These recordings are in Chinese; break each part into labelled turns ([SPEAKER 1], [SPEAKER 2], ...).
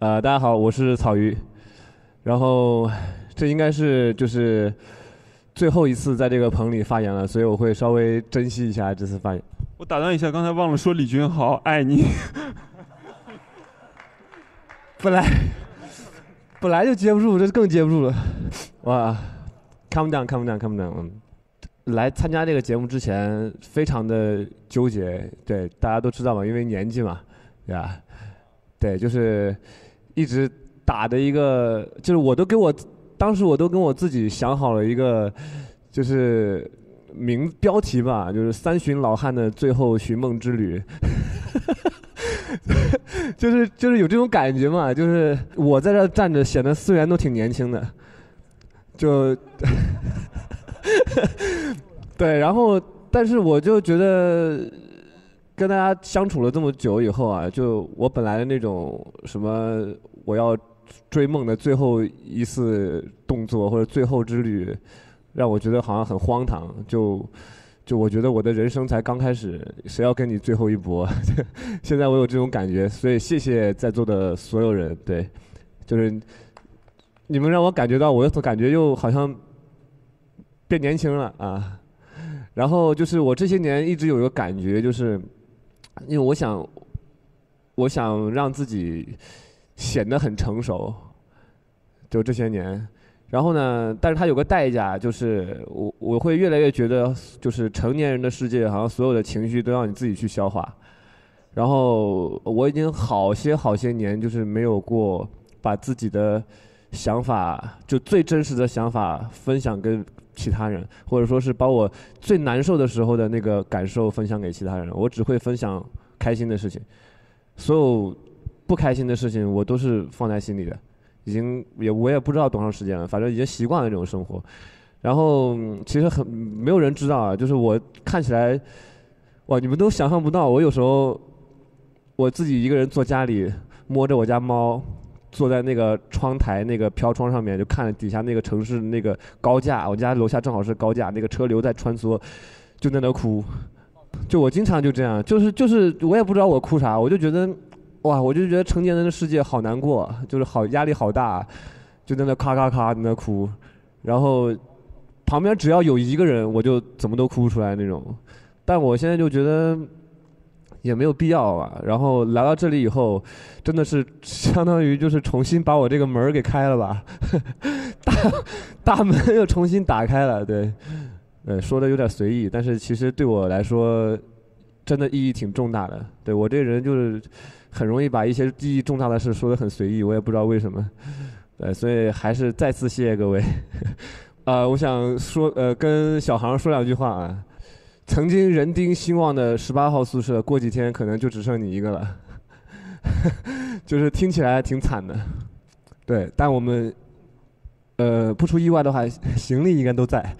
[SPEAKER 1] 呃，大家好，我是草鱼，然后这应该是就是最后一次在这个棚里发言了，所以我会稍微珍惜一下这次发言。
[SPEAKER 2] 我打断一下，刚才忘了说李君豪爱你。
[SPEAKER 1] 本来本来就接不住，这更接不住了。哇，calm down，calm down，calm down。嗯，来参加这个节目之前非常的纠结，对，大家都知道嘛，因为年纪嘛，对吧？对，就是。一直打的一个，就是我都给我，当时我都跟我自己想好了一个，就是名标题吧，就是“三旬老汉的最后寻梦之旅”，就是就是有这种感觉嘛，就是我在这站着，显得思源都挺年轻的，就，对，然后但是我就觉得。跟大家相处了这么久以后啊，就我本来的那种什么我要追梦的最后一次动作或者最后之旅，让我觉得好像很荒唐。就就我觉得我的人生才刚开始，谁要跟你最后一搏？现在我有这种感觉，所以谢谢在座的所有人。对，就是你们让我感觉到，我感觉又好像变年轻了啊。然后就是我这些年一直有一个感觉，就是。因为我想，我想让自己显得很成熟，就这些年。然后呢，但是它有个代价，就是我我会越来越觉得，就是成年人的世界，好像所有的情绪都要你自己去消化。然后我已经好些好些年，就是没有过把自己的想法，就最真实的想法分享跟。其他人，或者说是把我最难受的时候的那个感受分享给其他人，我只会分享开心的事情，所有不开心的事情我都是放在心里的，已经也我也不知道多长时间了，反正已经习惯了这种生活。然后其实很没有人知道啊，就是我看起来，哇，你们都想象不到，我有时候我自己一个人坐家里摸着我家猫。坐在那个窗台那个飘窗上面，就看底下那个城市那个高架。我家楼下正好是高架，那个车流在穿梭，就在那哭。就我经常就这样，就是就是我也不知道我哭啥，我就觉得，哇，我就觉得成年人的世界好难过，就是好压力好大，就在那咔咔咔在那哭。然后旁边只要有一个人，我就怎么都哭不出来那种。但我现在就觉得。也没有必要啊。然后来到这里以后，真的是相当于就是重新把我这个门给开了吧，大大门又重新打开了。对，呃，说的有点随意，但是其实对我来说，真的意义挺重大的。对我这人就是很容易把一些意义重大的事说得很随意，我也不知道为什么。对，所以还是再次谢谢各位。呃，我想说，呃，跟小航说两句话啊。曾经人丁兴旺的十八号宿舍，过几天可能就只剩你一个了，就是听起来挺惨的，对。但我们，呃，不出意外的话，行李应该都在，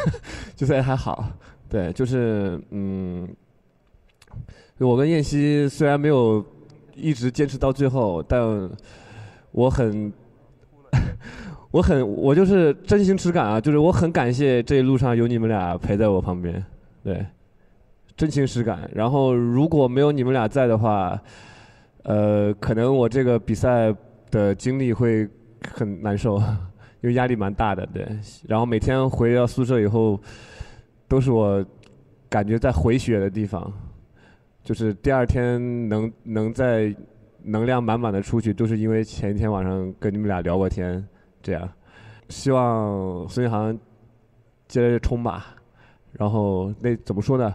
[SPEAKER 1] 就在还好。对，就是嗯，我跟燕西虽然没有一直坚持到最后，但我很，我很，我就是真心实感啊，就是我很感谢这一路上有你们俩陪在我旁边。对，真情实感。然后如果没有你们俩在的话，呃，可能我这个比赛的经历会很难受，因为压力蛮大的。对，然后每天回到宿舍以后，都是我感觉在回血的地方，就是第二天能能在能量满满的出去，都是因为前一天晚上跟你们俩聊过天。这样，希望孙一航接着冲吧。然后那怎么说呢？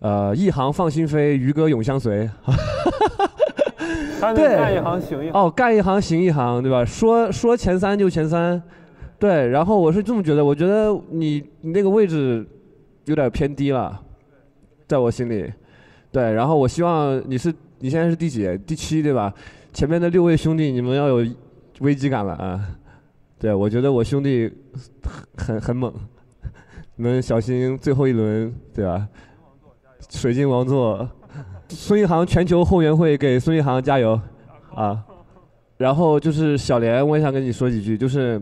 [SPEAKER 1] 呃，一行放心飞，渔歌永相随。
[SPEAKER 2] 对，干一行行一行。
[SPEAKER 1] 哦，干一行行一行，对吧？说说前三就前三，对。然后我是这么觉得，我觉得你你那个位置有点偏低了，在我心里。对，然后我希望你是你现在是第几？第七对吧？前面的六位兄弟，你们要有危机感了啊！对，我觉得我兄弟很很猛。你们小心最后一轮，对吧？水晶王座，孙一航全球后援会给孙一航加油啊！然后就是小莲，我也想跟你说几句，就是，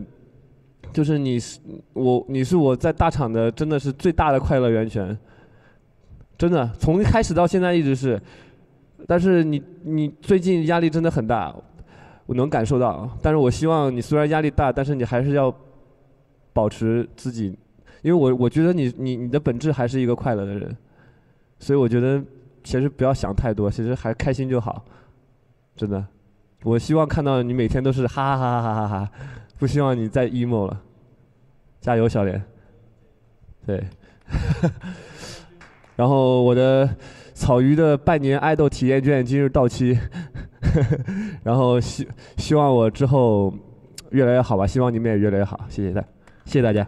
[SPEAKER 1] 就是你是我，你是我在大厂的真的是最大的快乐源泉，真的从一开始到现在一直是，但是你你最近压力真的很大，我能感受到。但是我希望你虽然压力大，但是你还是要保持自己，因为我我觉得你你你的本质还是一个快乐的人，所以我觉得其实不要想太多，其实还开心就好，真的。我希望看到你每天都是哈哈哈哈哈哈，不希望你再 emo 了。加油，小莲。对。然后我的草鱼的半年爱豆体验券今日到期，然后希希望我之后越来越好吧，希望你们也越来越好，谢谢大，谢谢大家。